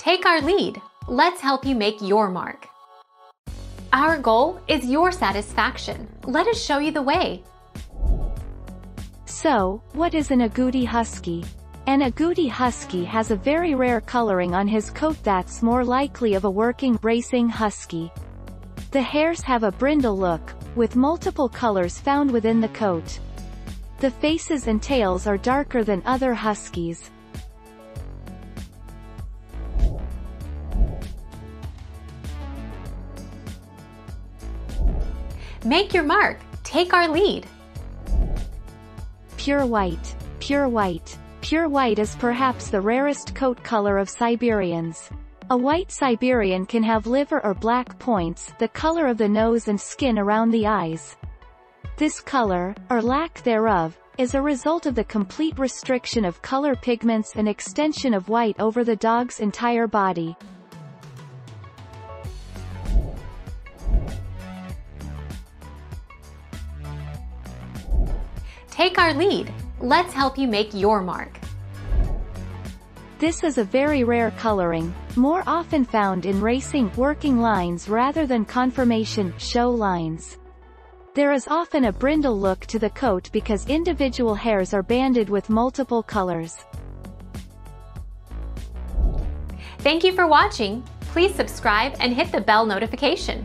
Take our lead. Let's help you make your mark. Our goal is your satisfaction. Let us show you the way. So, what is an agouti husky? An agouti husky has a very rare coloring on his coat that's more likely of a working racing husky. The hairs have a brindle look, with multiple colors found within the coat. The faces and tails are darker than other huskies. Make your mark. Take our lead. Pure white. Pure white. Pure white is perhaps the rarest coat color of Siberians. A white Siberian can have liver or black points, the color of the nose and skin around the eyes. This color, or lack thereof, is a result of the complete restriction of color pigments and extension of white over the dog's entire body. Take our lead. Let's help you make your mark. This is a very rare coloring, more often found in racing working lines rather than conformation show lines. There is often a brindle look to the coat because individual hairs are banded with multiple colors. Thank you for watching. Please subscribe and hit the bell notification.